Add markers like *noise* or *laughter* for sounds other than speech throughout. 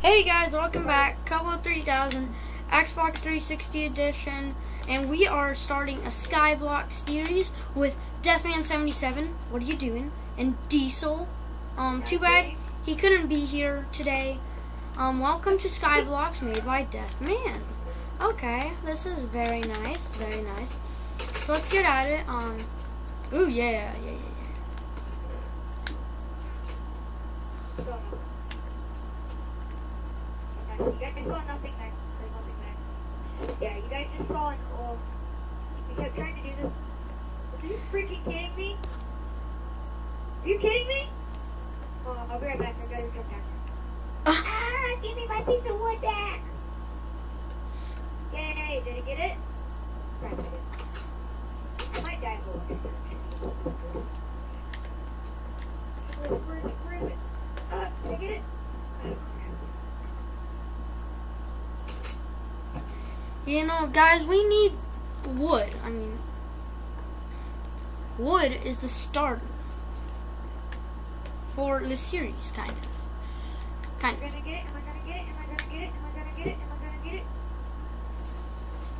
Hey guys, welcome back. Kobo 3000, Xbox 360 edition, and we are starting a Skyblock series with Deathman77. What are you doing? And Diesel. Um, too bad he couldn't be here today. Um, welcome to Skyblocks made by Deathman. Okay, this is very nice, very nice. So let's get at it. Um, ooh yeah, yeah, yeah, yeah. You guys just nothing nothing. Yeah, you guys just saw an old. We kept trying to do this. Are you freaking kidding me? Are you kidding me? Oh, I'll be right back. I gotta come here. ah, give me my piece of wood back! Yay, did I get it? I did. I might die for it. Where, where, where is it? Uh, did I get it? Oh, crap. You know, guys, we need wood. I mean, wood is the starter for the series, kind of. Kind Am I of. gonna get it? Am I gonna get it? Am I gonna get it? Am I gonna get it? Am I gonna get it?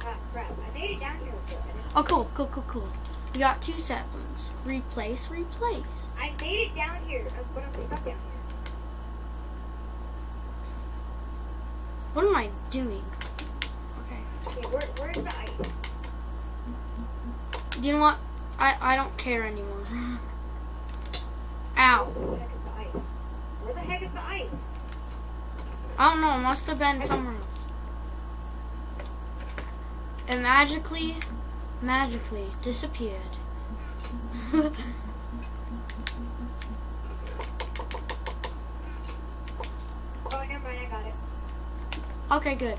Ah, crap. I made it down here. with it. I didn't- Oh, cool, cool, cool, cool. We got two zeppelins. Replace, replace. I made it down here, but I'm stuck down here. What am I doing? Okay. Okay, where, where's the ice? You know what? I, I don't care anymore. Ow. Where the heck is the ice? Where the heck is the ice? I don't know. It must have been somewhere else. It magically, magically disappeared. *laughs* Oh, never mind. I got it. okay, good.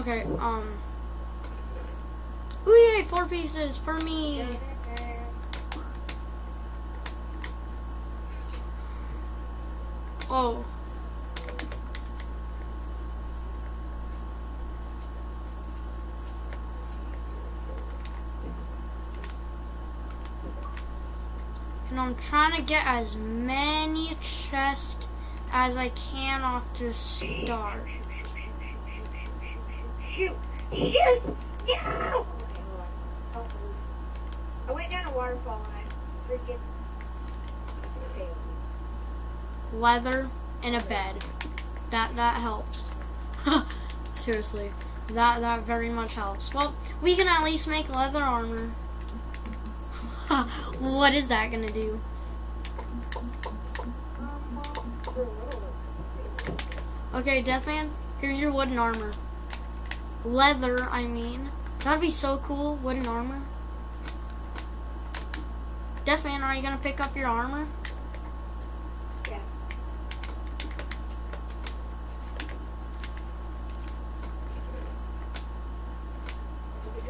okay. Um. Ooh, yay! Four pieces for me. Oh. And I'm trying to get as many chests as I can off to start. Shoot! Shoot! No! I went down a waterfall and I freaking. Leather and a bed. That that helps. *laughs* Seriously. That that very much helps. Well, we can at least make leather armor. *laughs* what is that gonna do? Okay, Deathman, here's your wooden armor. Leather, I mean. That'd be so cool, wooden armor. Deathman, are you gonna pick up your armor? Yeah.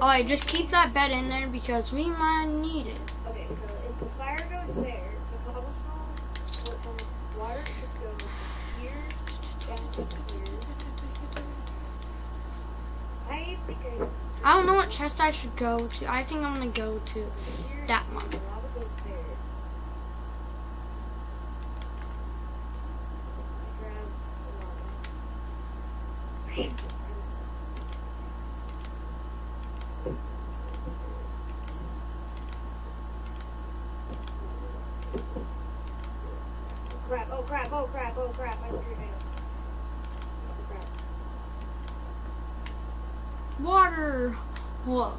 Alright, just keep that bed in there because we might need it. Okay, so if the fire goes there, the cobblestone or from the water should go here down to here. I don't know what chest I should go to. I think I'm gonna go to that one. Crap, oh crap, oh crap, oh crap, I it up. Oh crap. Water! Whoa.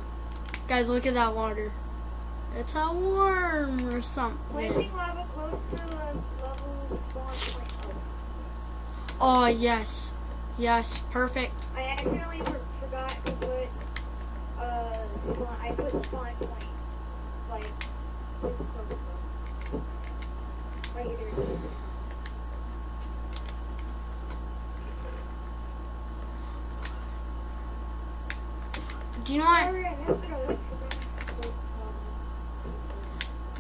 Guys, look at that water. It's a worm or something. Placing lava close to the level spawn point. Oh, yes. Yes, perfect. I accidentally for, forgot to put, uh, I put spawn point, like, this close though. Right here. Do you know what? To.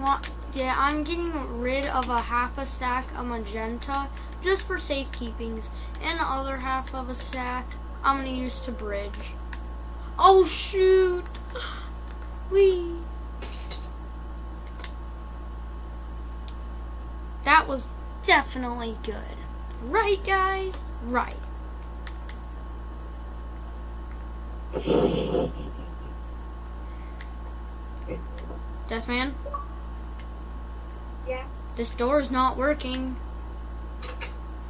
What? Yeah, I'm getting rid of a half a stack of magenta just for safekeepings, and the other half of a stack I'm gonna use to bridge. Oh shoot! *gasps* Wee. That was definitely good. Right, guys? Right. Deathman, Yeah, this door is not working.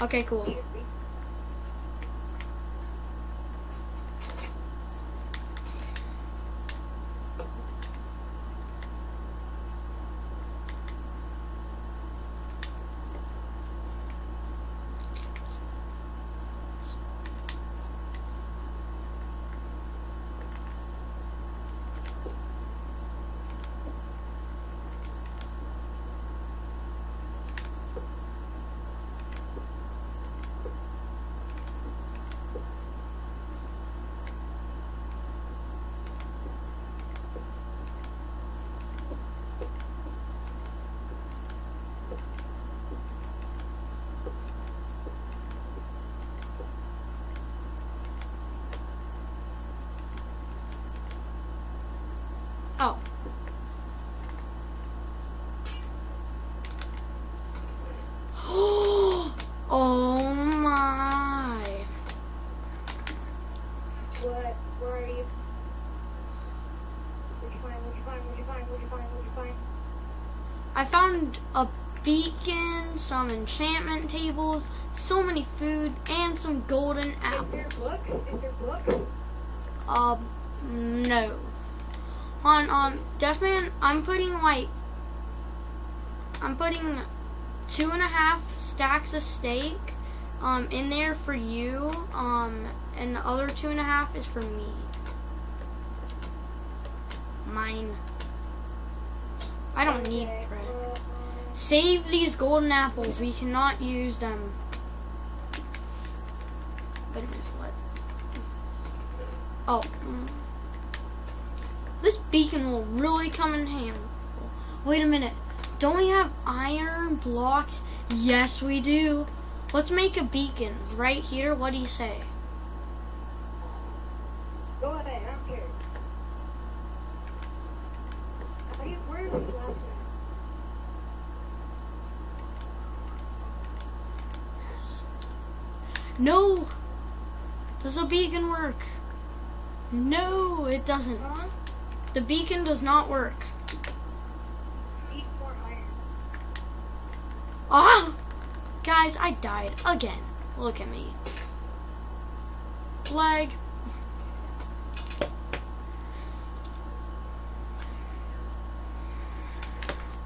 Okay, cool. Oh. *gasps* oh my. What? Where are you? Where'd you find? Where'd you find? Where'd you find? Where'd you find? Where'd you find? I found a beacon, some enchantment tables, so many food, and some golden Is there apples. books? Is there books? Um, no. On um, Deathman, I'm putting like, I'm putting two and a half stacks of steak, um, in there for you, um, and the other two and a half is for me. Mine. I don't need bread. Save these golden apples. We cannot use them. Wait a minute, what? Oh. Beacon will really come in handy. Wait a minute. Don't we have iron blocks? Yes, we do. Let's make a beacon right here. What do you say? Go ahead, I don't care. Are you, where is last one? No! Does the beacon work? No, it doesn't. Huh? The beacon does not work. Need more iron. Ah! Guys, I died again. Look at me. Leg.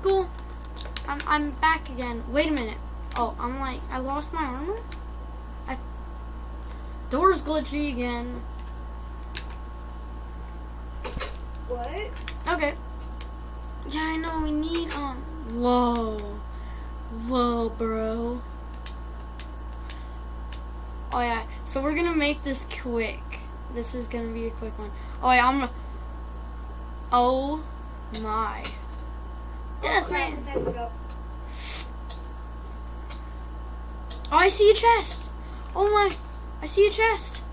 Cool. I'm I'm back again. Wait a minute. Oh, I'm like I lost my armor? I Door's glitchy again. What? Okay. Yeah, I know. We need um. Whoa, whoa, bro. Oh yeah. So we're gonna make this quick. This is gonna be a quick one. Oh yeah, I'm. Oh my. Deathman. Oh, I see a chest. Oh my. I see a chest.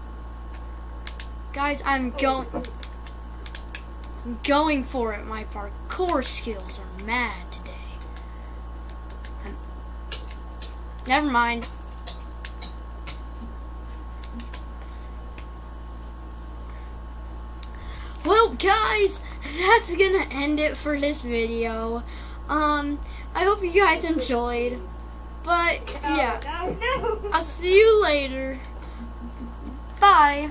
Guys, I'm going. I'm going for it. My parkour skills are mad today. I'm- Never mind. Well, guys, that's gonna end it for this video. Um, I hope you guys enjoyed. But yeah. I'll see you later. Bye.